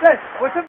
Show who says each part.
Speaker 1: 对，我是。